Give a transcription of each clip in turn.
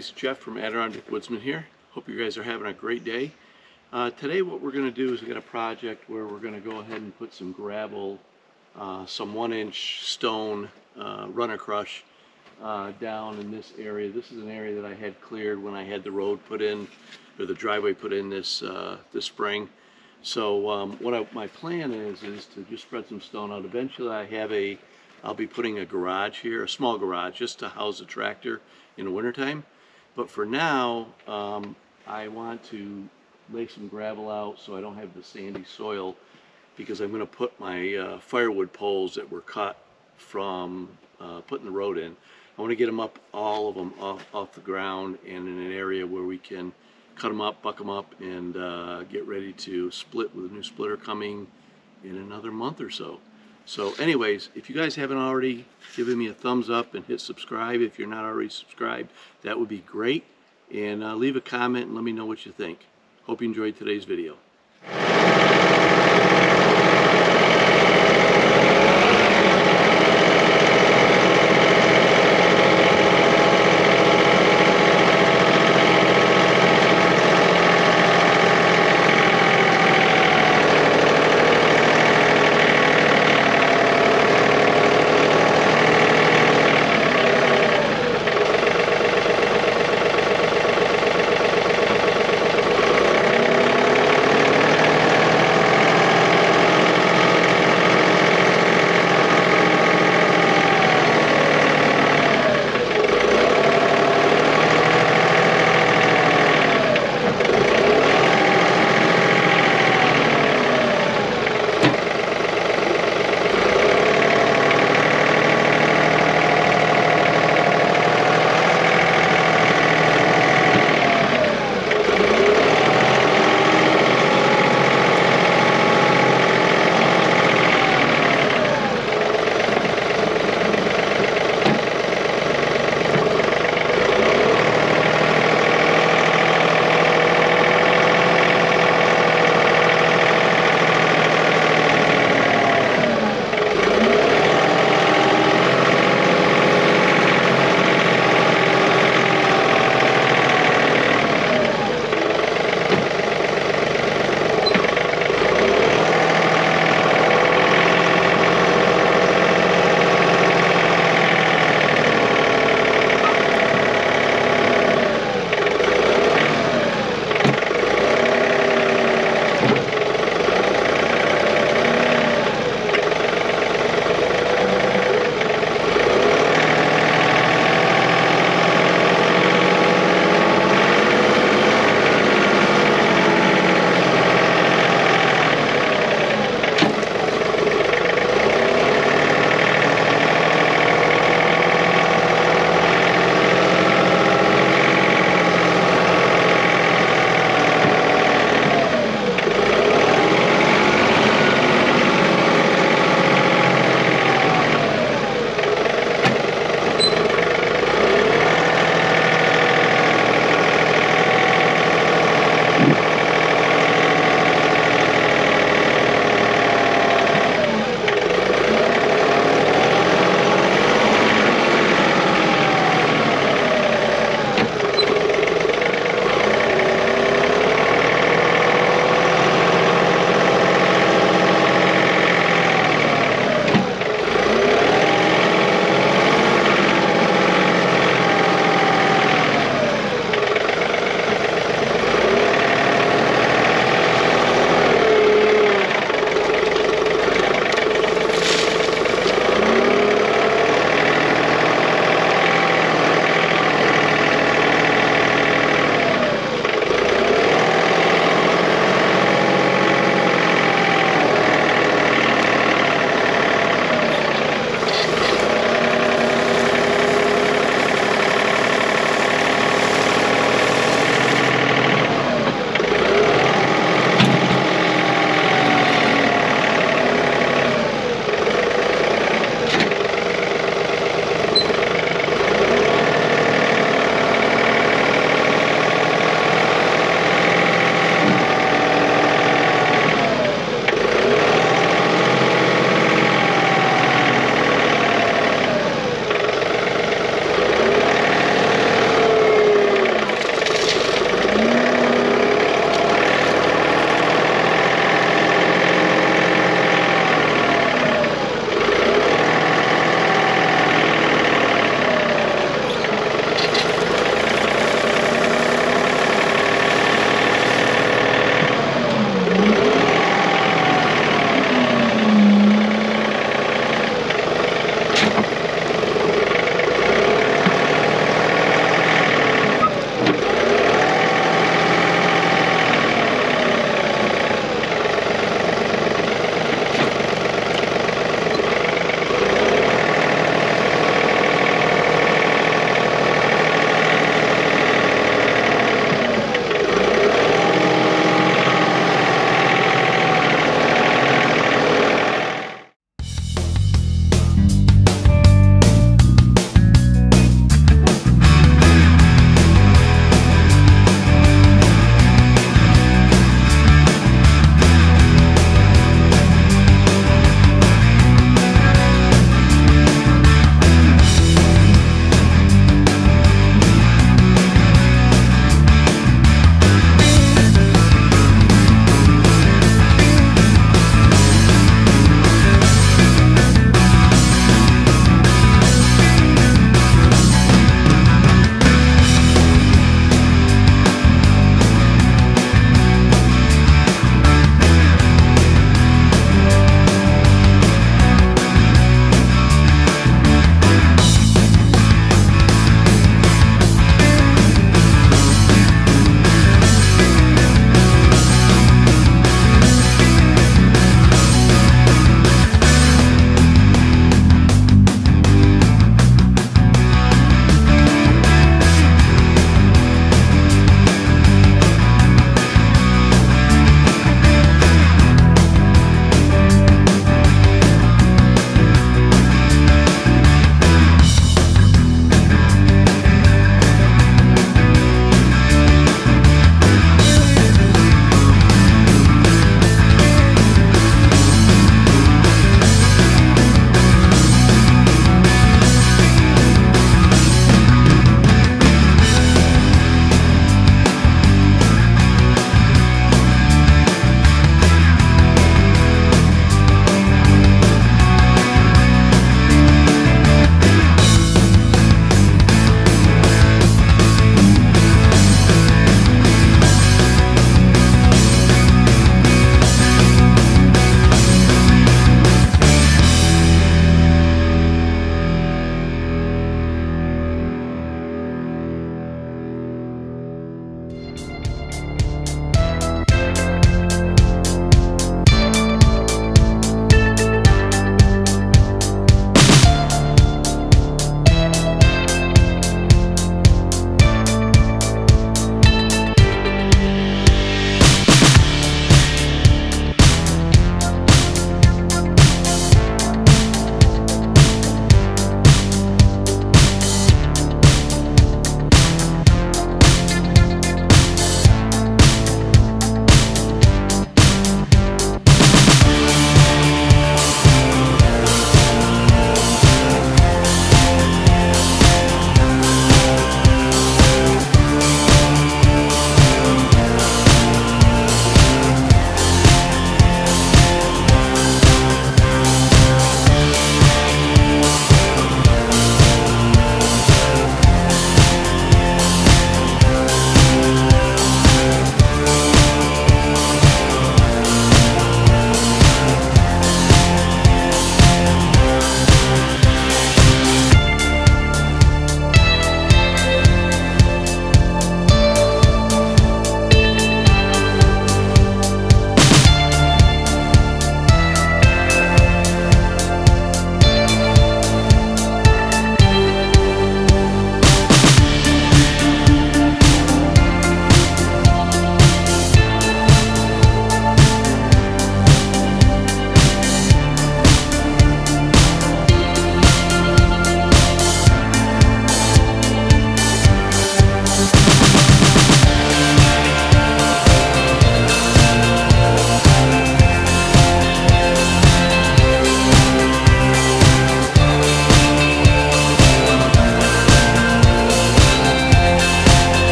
guys, Jeff from Adirondack Woodsman here. Hope you guys are having a great day. Uh, today what we're going to do is we got a project where we're going to go ahead and put some gravel, uh, some one inch stone uh, runner crush down in this area. This is an area that I had cleared when I had the road put in, or the driveway put in this, uh, this spring. So um, what I, my plan is, is to just spread some stone out. Eventually I have a, I'll be putting a garage here, a small garage, just to house a tractor in the wintertime. But for now, um, I want to lay some gravel out so I don't have the sandy soil because I'm gonna put my uh, firewood poles that were cut from uh, putting the road in. I wanna get them up, all of them off, off the ground and in an area where we can cut them up, buck them up, and uh, get ready to split with a new splitter coming in another month or so. So anyways, if you guys haven't already given me a thumbs up and hit subscribe, if you're not already subscribed, that would be great. And uh, leave a comment and let me know what you think. Hope you enjoyed today's video.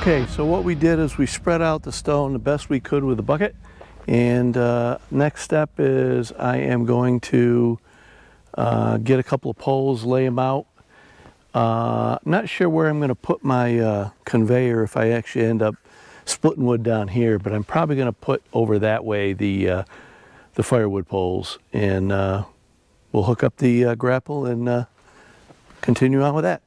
Okay, so what we did is we spread out the stone the best we could with a bucket. And uh, next step is I am going to uh, get a couple of poles, lay them out. Uh, not sure where I'm going to put my uh, conveyor if I actually end up splitting wood down here, but I'm probably going to put over that way the uh, the firewood poles, and uh, we'll hook up the grapple and continue on with that.